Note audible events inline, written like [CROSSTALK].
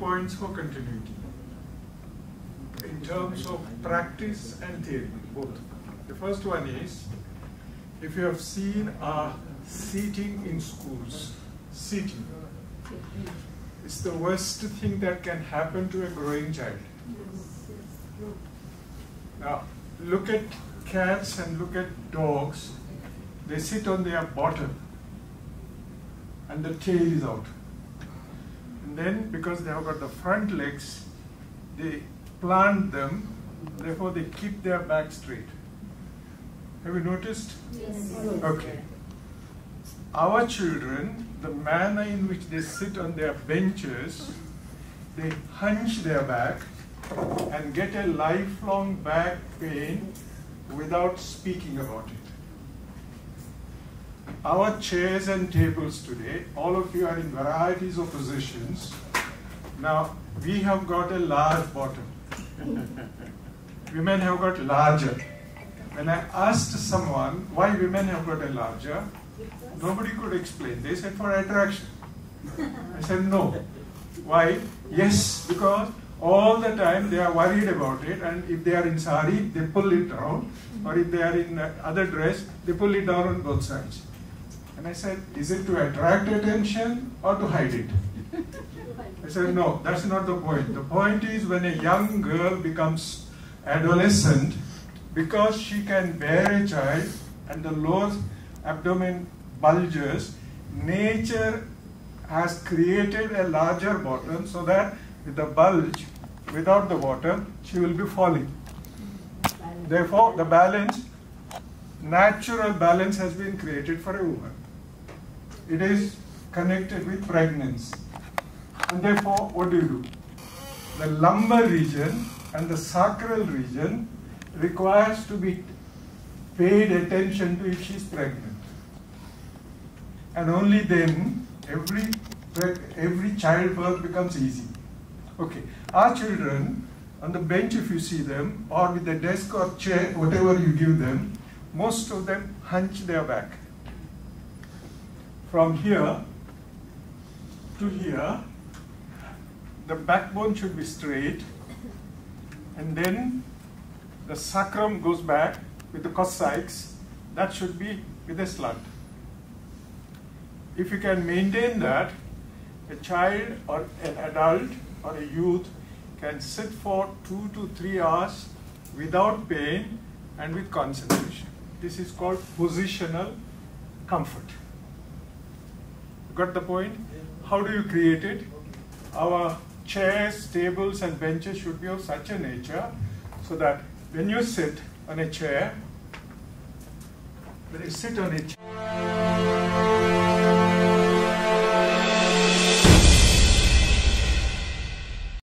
points for continuity in terms of practice and theory, both. The first one is if you have seen uh, seating in schools, seating, it's the worst thing that can happen to a growing child. Now, look at cats and look at dogs. They sit on their bottom and the tail is out. Then, because they have got the front legs, they plant them, therefore they keep their back straight. Have you noticed? Yes. Okay. Our children, the manner in which they sit on their benches, they hunch their back and get a lifelong back pain without speaking about it. Our chairs and tables today, all of you are in varieties of positions. Now, we have got a large bottom. [LAUGHS] Women have got larger. When I asked someone why women have got a larger, nobody could explain. They said for attraction. I said no. Why? Yes, because all the time they are worried about it, and if they are in sari, they pull it down, or if they are in other dress, they pull it down on both sides. And I said, is it to attract attention or to hide it? I said, no, that's not the point. The point is when a young girl becomes adolescent, because she can bear a child and the lower abdomen bulges, nature has created a larger bottom so that with the bulge, without the water, she will be falling. Therefore, the balance, natural balance has been created for a woman. It is connected with pregnancy. And therefore, what do you do? The lumbar region and the sacral region requires to be paid attention to if she is pregnant. And only then every every childbirth becomes easy. Okay, our children on the bench, if you see them, or with the desk or chair, whatever you give them, most of them hunch their back. From here to here, the backbone should be straight, and then the sacrum goes back with the coccyx, that should be with a slant. If you can maintain that, a child or an adult or a youth can sit for two to three hours without pain and with concentration. This is called positional comfort. Got the point? How do you create it? Our chairs, tables, and benches should be of such a nature so that when you sit on a chair, when you sit on a chair,